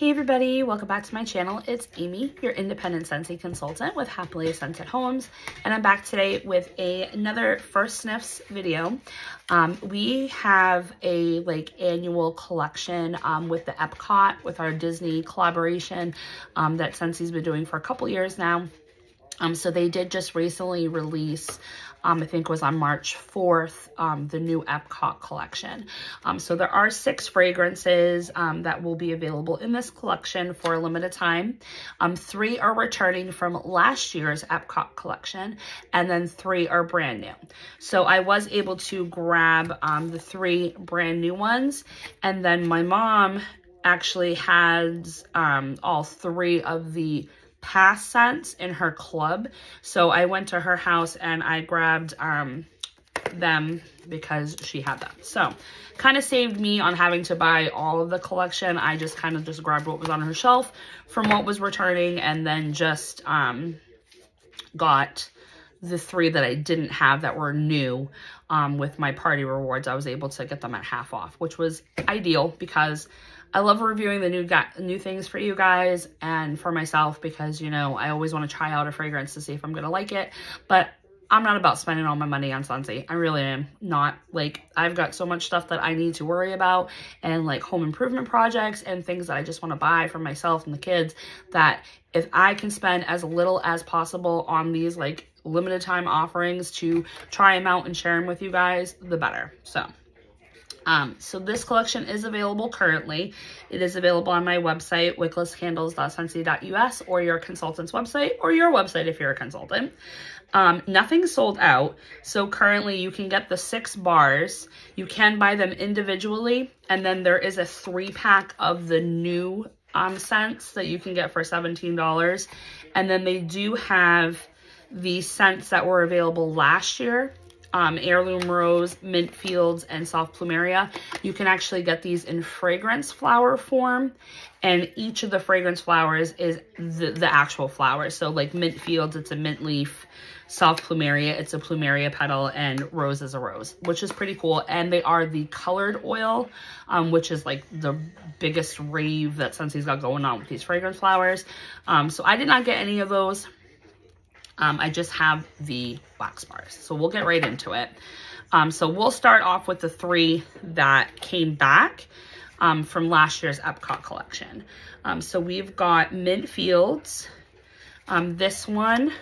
Hey everybody, welcome back to my channel. It's Aimee, your independent Scentsy consultant with Happily Scented Homes. And I'm back today with a, another first sniffs video. Um, we have a like annual collection um, with the Epcot, with our Disney collaboration um, that Scentsy's been doing for a couple years now. Um, so they did just recently release um, I think was on March 4th, um, the new Epcot collection. Um, so there are six fragrances um, that will be available in this collection for a limited time. Um, three are returning from last year's Epcot collection, and then three are brand new. So I was able to grab um, the three brand new ones, and then my mom actually has all three of the past scents in her club. So I went to her house and I grabbed um, them because she had them. So kind of saved me on having to buy all of the collection. I just kind of just grabbed what was on her shelf from what was returning and then just um, got the three that I didn't have that were new um, with my party rewards. I was able to get them at half off, which was ideal because I love reviewing the new new things for you guys and for myself because, you know, I always want to try out a fragrance to see if I'm going to like it. But I'm not about spending all my money on Scentsy. I really am not. Like, I've got so much stuff that I need to worry about and, like, home improvement projects and things that I just want to buy for myself and the kids that if I can spend as little as possible on these, like, limited time offerings to try them out and share them with you guys, the better. So... Um, so this collection is available currently. It is available on my website, wicklesscandles.scentsy.us or your consultant's website or your website if you're a consultant. Um, nothing's sold out. So currently you can get the six bars. You can buy them individually. And then there is a three pack of the new um, scents that you can get for $17. And then they do have the scents that were available last year um, Heirloom Rose, Mint Fields, and Soft Plumeria. You can actually get these in fragrance flower form, and each of the fragrance flowers is the, the actual flower. So like Mint Fields, it's a mint leaf. Soft Plumeria, it's a Plumeria petal, and Rose is a rose, which is pretty cool. And they are the colored oil, um, which is like the biggest rave that Scentsy's got going on with these fragrance flowers. Um, so I did not get any of those. Um, I just have the wax bars. So we'll get right into it. Um, so we'll start off with the three that came back um, from last year's Epcot collection. Um, so we've got Mint Fields. Um, this one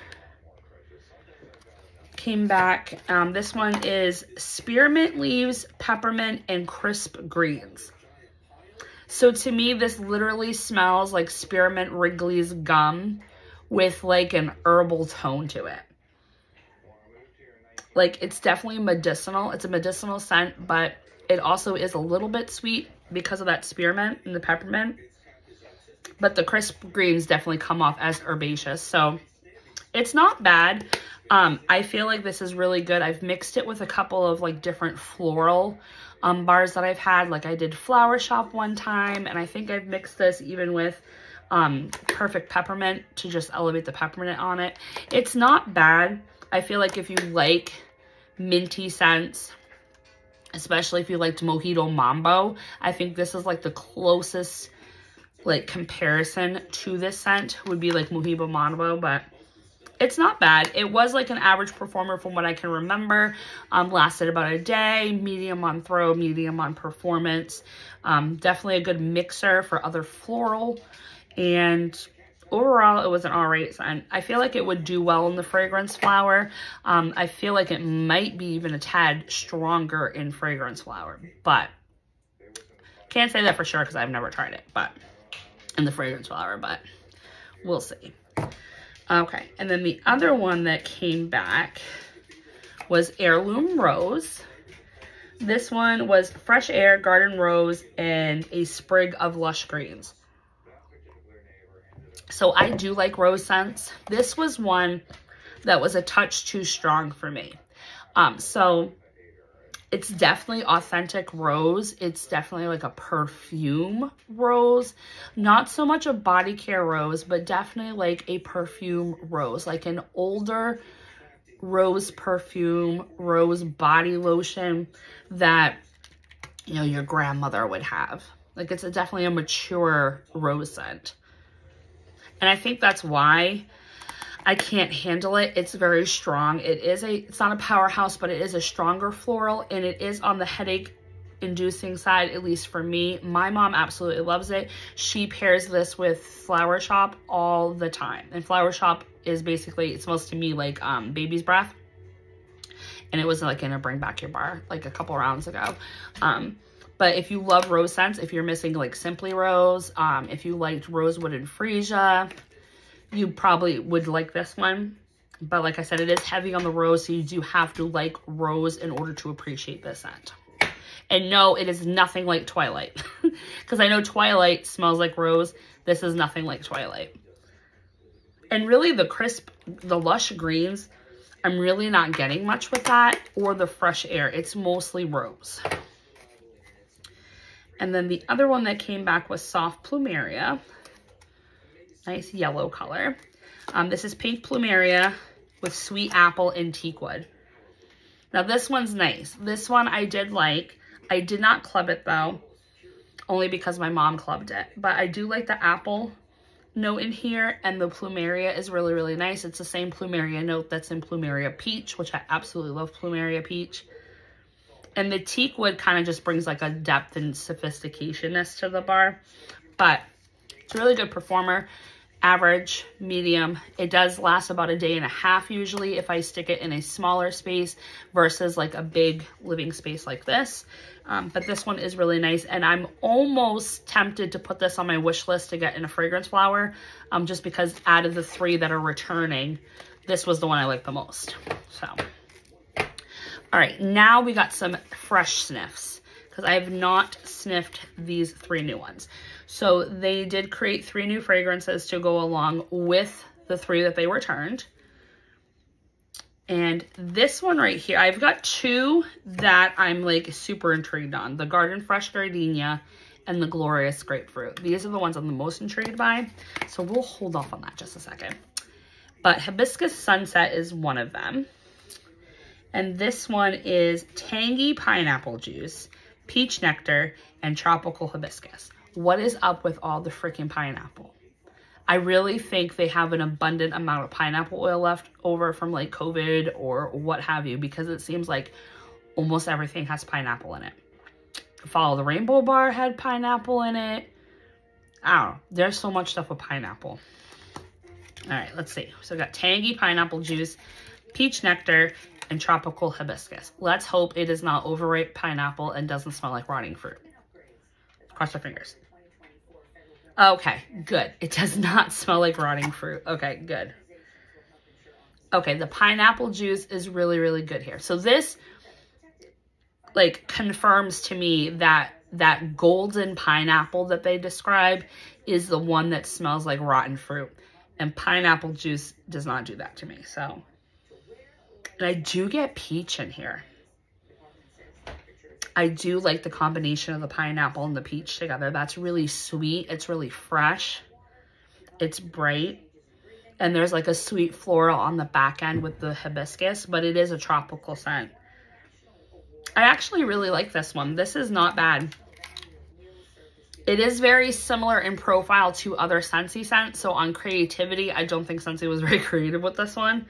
came back. Um, this one is spearmint leaves, peppermint, and crisp greens. So to me, this literally smells like spearmint Wrigley's gum with like an herbal tone to it. Like it's definitely medicinal. It's a medicinal scent, but it also is a little bit sweet because of that spearmint and the peppermint. But the crisp greens definitely come off as herbaceous. So it's not bad. Um, I feel like this is really good. I've mixed it with a couple of like different floral um, bars that I've had. Like I did Flower Shop one time and I think I've mixed this even with um, Perfect Peppermint to just elevate the peppermint on it. It's not bad. I feel like if you like minty scents, especially if you liked Mojito Mambo, I think this is like the closest like comparison to this scent would be like Mojito Mambo, but it's not bad. It was like an average performer from what I can remember. Um, lasted about a day, medium on throw, medium on performance. Um, definitely a good mixer for other floral and overall it was an all right scent. I feel like it would do well in the fragrance flower. Um, I feel like it might be even a tad stronger in fragrance flower, but can't say that for sure because I've never tried it, but in the fragrance flower, but we'll see. Okay, and then the other one that came back was Heirloom Rose. This one was Fresh Air, Garden Rose, and a sprig of Lush Greens. So I do like rose scents. This was one that was a touch too strong for me. Um, so it's definitely authentic rose. It's definitely like a perfume rose. Not so much a body care rose, but definitely like a perfume rose. Like an older rose perfume, rose body lotion that, you know, your grandmother would have. Like it's a, definitely a mature rose scent. And I think that's why I can't handle it. It's very strong. It is a, it's not a powerhouse, but it is a stronger floral and it is on the headache inducing side, at least for me. My mom absolutely loves it. She pairs this with Flower Shop all the time. And Flower Shop is basically, it smells to me like um, baby's breath. And it was like in a Bring Back Your Bar like a couple rounds ago. Um, but if you love rose scents, if you're missing like Simply Rose, um, if you liked Rosewood and Freesia, you probably would like this one. But like I said, it is heavy on the rose, so you do have to like rose in order to appreciate this scent. And no, it is nothing like Twilight. Because I know Twilight smells like rose. This is nothing like Twilight. And really the crisp, the lush greens, I'm really not getting much with that. Or the fresh air. It's mostly rose. And then the other one that came back was Soft Plumeria. Nice yellow color. Um, this is Pink Plumeria with Sweet Apple and Teakwood. Now this one's nice. This one I did like. I did not club it though, only because my mom clubbed it. But I do like the apple note in here and the plumeria is really, really nice. It's the same plumeria note that's in plumeria peach, which I absolutely love plumeria peach. And the teak wood kind of just brings like a depth and sophisticationness to the bar. But it's a really good performer average, medium. It does last about a day and a half usually if I stick it in a smaller space versus like a big living space like this. Um, but this one is really nice and I'm almost tempted to put this on my wish list to get in a fragrance flower um, just because out of the three that are returning, this was the one I like the most. So, all right, now we got some fresh sniffs because I have not sniffed these three new ones. So they did create three new fragrances to go along with the three that they returned. And this one right here, I've got two that I'm like super intrigued on. The Garden Fresh Gardenia and the Glorious Grapefruit. These are the ones I'm the most intrigued by. So we'll hold off on that just a second. But Hibiscus Sunset is one of them. And this one is Tangy Pineapple Juice, Peach Nectar, and Tropical Hibiscus what is up with all the freaking pineapple? I really think they have an abundant amount of pineapple oil left over from like COVID or what have you, because it seems like almost everything has pineapple in it. Follow the Rainbow Bar had pineapple in it. I don't know. There's so much stuff with pineapple. All right, let's see. So we got tangy pineapple juice, peach nectar, and tropical hibiscus. Let's hope it is not overripe pineapple and doesn't smell like rotting fruit. Cross our fingers. Okay, good. It does not smell like rotting fruit. Okay, good. Okay, the pineapple juice is really, really good here. So this, like, confirms to me that that golden pineapple that they describe is the one that smells like rotten fruit. And pineapple juice does not do that to me, so. And I do get peach in here. I do like the combination of the pineapple and the peach together. That's really sweet. It's really fresh. It's bright. And there's like a sweet floral on the back end with the hibiscus, but it is a tropical scent. I actually really like this one. This is not bad. It is very similar in profile to other Scentsy scents. So on creativity, I don't think Scentsy was very creative with this one.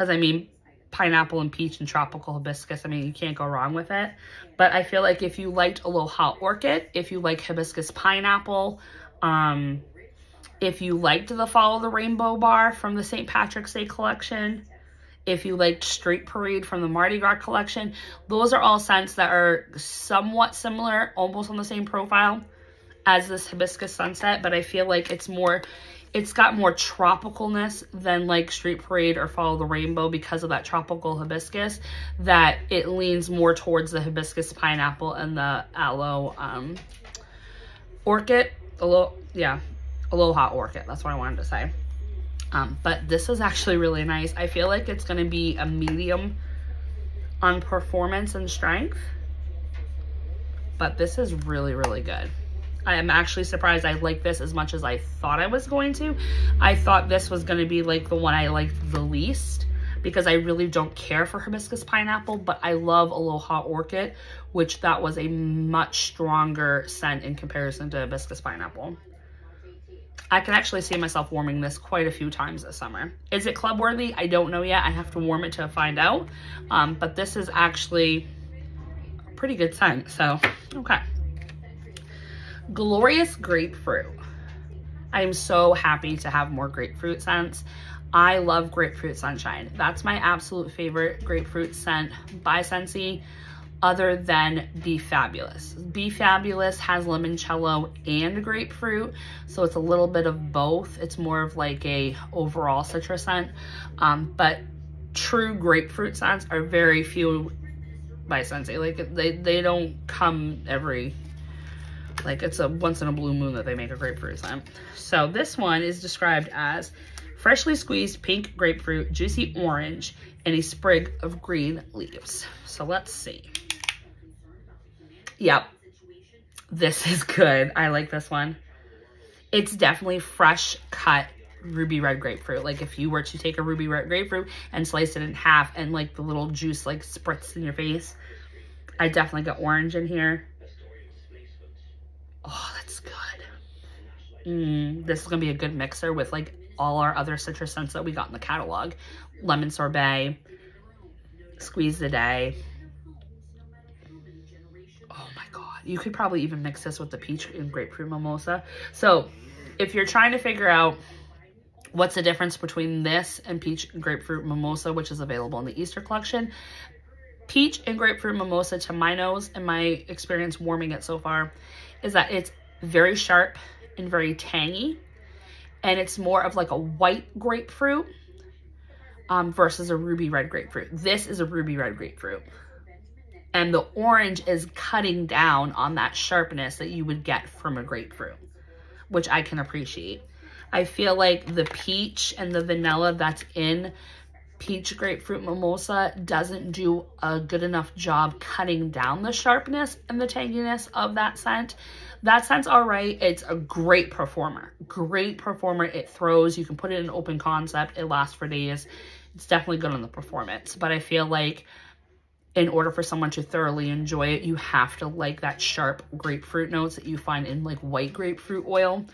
Because I mean, pineapple and peach and tropical hibiscus. I mean, you can't go wrong with it. But I feel like if you liked Aloha Orchid, if you like hibiscus pineapple, um, if you liked the Follow the Rainbow bar from the St. Patrick's Day collection, if you liked Street Parade from the Mardi Gras collection, those are all scents that are somewhat similar, almost on the same profile as this Hibiscus Sunset, but I feel like it's more it's got more tropicalness than like Street Parade or Follow the Rainbow because of that tropical hibiscus that it leans more towards the hibiscus pineapple and the aloe um, orchid. Alo yeah, aloha orchid. That's what I wanted to say. Um, but this is actually really nice. I feel like it's going to be a medium on performance and strength. But this is really, really good. I am actually surprised I like this as much as I thought I was going to. I thought this was going to be like the one I liked the least, because I really don't care for hibiscus pineapple, but I love Aloha Orchid, which that was a much stronger scent in comparison to hibiscus pineapple. I can actually see myself warming this quite a few times this summer. Is it club worthy? I don't know yet. I have to warm it to find out. Um, but this is actually a pretty good scent. So, okay. Glorious Grapefruit. I am so happy to have more grapefruit scents. I love Grapefruit Sunshine. That's my absolute favorite grapefruit scent by Scentsy other than Be Fabulous. Be Fabulous has limoncello and grapefruit, so it's a little bit of both. It's more of like a overall citrus scent, um, but true grapefruit scents are very few by Scentsy. Like they, they don't come every, like it's a once in a blue moon that they make a grapefruit scent. So this one is described as freshly squeezed pink grapefruit, juicy orange, and a sprig of green leaves. So let's see. Yep. This is good. I like this one. It's definitely fresh cut ruby red grapefruit. Like if you were to take a ruby red grapefruit and slice it in half and like the little juice like spritz in your face. I definitely got orange in here. Oh, that's good. Mm, this is going to be a good mixer with like all our other citrus scents that we got in the catalog. Lemon sorbet, squeeze the day, Oh my God. you could probably even mix this with the peach and grapefruit mimosa. So if you're trying to figure out what's the difference between this and peach and grapefruit mimosa, which is available in the Easter collection, peach and grapefruit mimosa to my nose and my experience warming it so far is that it's very sharp and very tangy and it's more of like a white grapefruit um, versus a ruby red grapefruit. This is a ruby red grapefruit and the orange is cutting down on that sharpness that you would get from a grapefruit, which I can appreciate. I feel like the peach and the vanilla that's in peach grapefruit mimosa doesn't do a good enough job cutting down the sharpness and the tanginess of that scent. That scent's all right. It's a great performer. Great performer. It throws. You can put it in open concept. It lasts for days. It's definitely good on the performance. But I feel like in order for someone to thoroughly enjoy it, you have to like that sharp grapefruit notes that you find in like white grapefruit oil.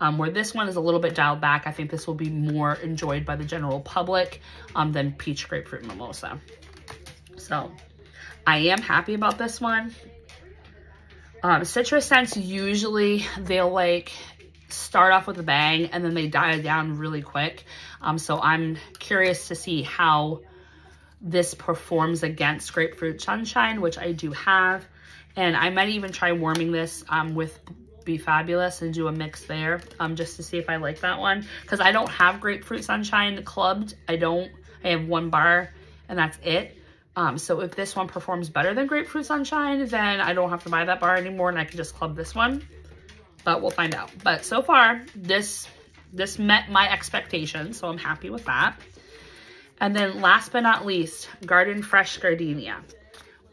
Um, where this one is a little bit dialed back, I think this will be more enjoyed by the general public um, than peach grapefruit mimosa. So I am happy about this one. Um, citrus scents, usually they'll like start off with a bang and then they die down really quick. Um, so I'm curious to see how this performs against Grapefruit Sunshine, which I do have. And I might even try warming this um, with Be Fabulous and do a mix there um, just to see if I like that one. Because I don't have Grapefruit Sunshine clubbed. I don't. I have one bar and that's it. Um, so if this one performs better than Grapefruit Sunshine, then I don't have to buy that bar anymore and I can just club this one. But we'll find out. But so far, this this met my expectations, so I'm happy with that. And then last but not least, Garden Fresh Gardenia.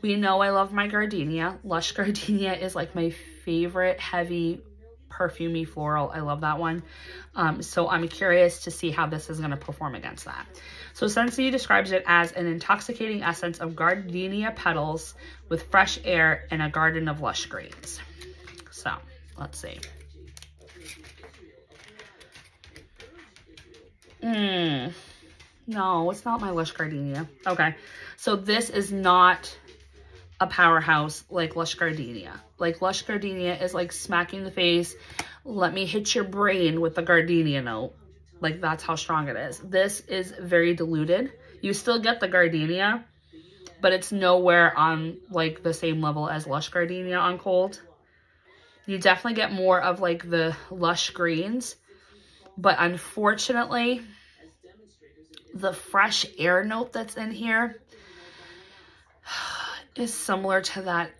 We know I love my gardenia. Lush Gardenia is like my favorite heavy perfumey floral. I love that one. Um, so I'm curious to see how this is going to perform against that. So Scentsy describes it as an intoxicating essence of gardenia petals with fresh air and a garden of lush greens. So let's see. Mmm. No, it's not my Lush Gardenia. Okay, so this is not a powerhouse like Lush Gardenia. Like Lush Gardenia is like smacking the face. Let me hit your brain with the Gardenia note. Like that's how strong it is. This is very diluted. You still get the Gardenia, but it's nowhere on like the same level as Lush Gardenia on cold. You definitely get more of like the lush greens, but unfortunately, the fresh air note that's in here is similar to that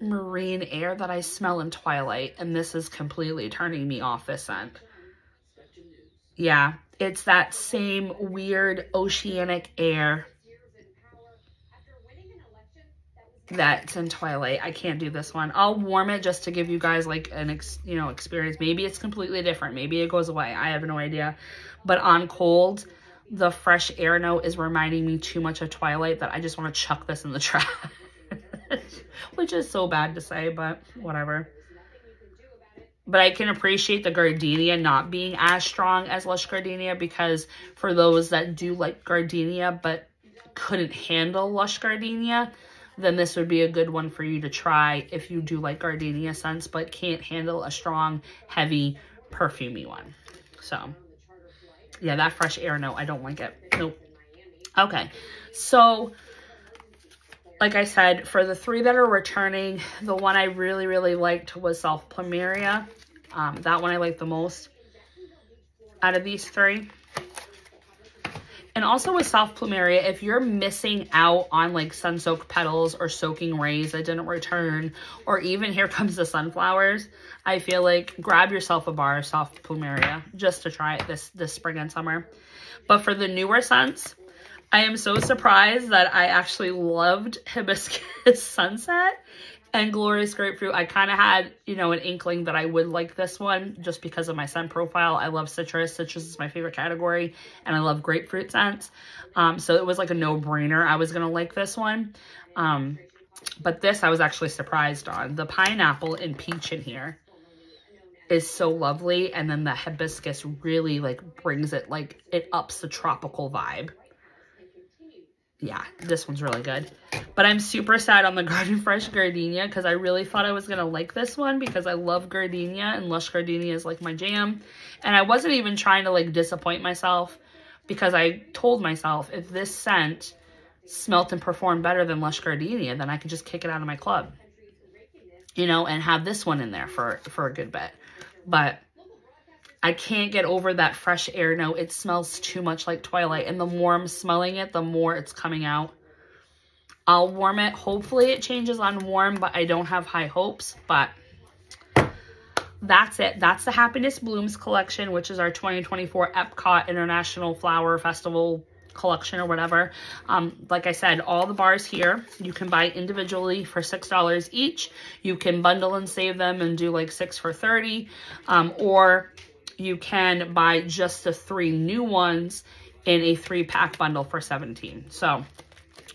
marine air that I smell in Twilight, and this is completely turning me off this scent. Yeah, it's that same weird oceanic air that's in Twilight. I can't do this one. I'll warm it just to give you guys like an, ex, you know, experience. Maybe it's completely different. Maybe it goes away. I have no idea. But on cold, the fresh air note is reminding me too much of Twilight that I just want to chuck this in the trash. Which is so bad to say, but whatever. But I can appreciate the gardenia not being as strong as Lush Gardenia because for those that do like gardenia but couldn't handle Lush Gardenia, then this would be a good one for you to try if you do like gardenia scents but can't handle a strong, heavy, perfumey one. So, yeah, that fresh air note, I don't like it. Nope. Okay, so like I said, for the three that are returning, the one I really, really liked was Soft Plumeria. Um, that one I like the most out of these three. And also with Soft Plumeria, if you're missing out on like sun soaked petals or soaking rays that didn't return, or even here comes the sunflowers, I feel like grab yourself a bar of Soft Plumeria just to try it this, this spring and summer. But for the newer scents, I am so surprised that I actually loved Hibiscus Sunset and Glorious Grapefruit. I kind of had, you know, an inkling that I would like this one just because of my scent profile. I love citrus. Citrus is my favorite category and I love grapefruit scents. Um, so it was like a no-brainer. I was going to like this one. Um, but this I was actually surprised on. The pineapple and peach in here is so lovely. And then the hibiscus really like brings it, like it ups the tropical vibe yeah, this one's really good. But I'm super sad on the Garden Fresh Gardenia because I really thought I was going to like this one because I love Gardenia and Lush Gardenia is like my jam. And I wasn't even trying to like disappoint myself because I told myself if this scent smelt and performed better than Lush Gardenia, then I could just kick it out of my club. You know, and have this one in there for, for a good bit. But I can't get over that fresh air note. It smells too much like Twilight. And the more I'm smelling it, the more it's coming out. I'll warm it. Hopefully it changes on warm, but I don't have high hopes. But that's it. That's the Happiness Blooms collection, which is our 2024 Epcot International Flower Festival collection or whatever. Um, like I said, all the bars here, you can buy individually for $6 each. You can bundle and save them and do like six for 30 um, or you can buy just the three new ones in a three pack bundle for 17. So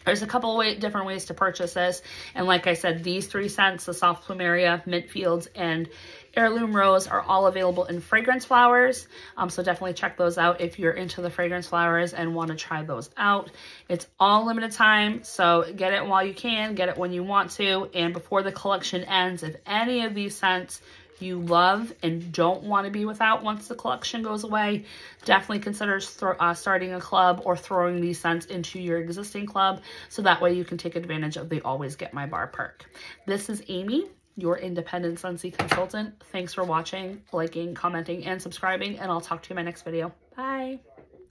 there's a couple way, different ways to purchase this. And like I said, these three scents, the Soft Plumeria, Mint Fields, and Heirloom Rose are all available in fragrance flowers. Um, so definitely check those out if you're into the fragrance flowers and want to try those out. It's all limited time, so get it while you can, get it when you want to. And before the collection ends, if any of these scents you love and don't want to be without once the collection goes away, definitely consider uh, starting a club or throwing these scents into your existing club so that way you can take advantage of the Always Get My Bar perk. This is Aimee, your independent Scentsy consultant. Thanks for watching, liking, commenting, and subscribing, and I'll talk to you in my next video. Bye!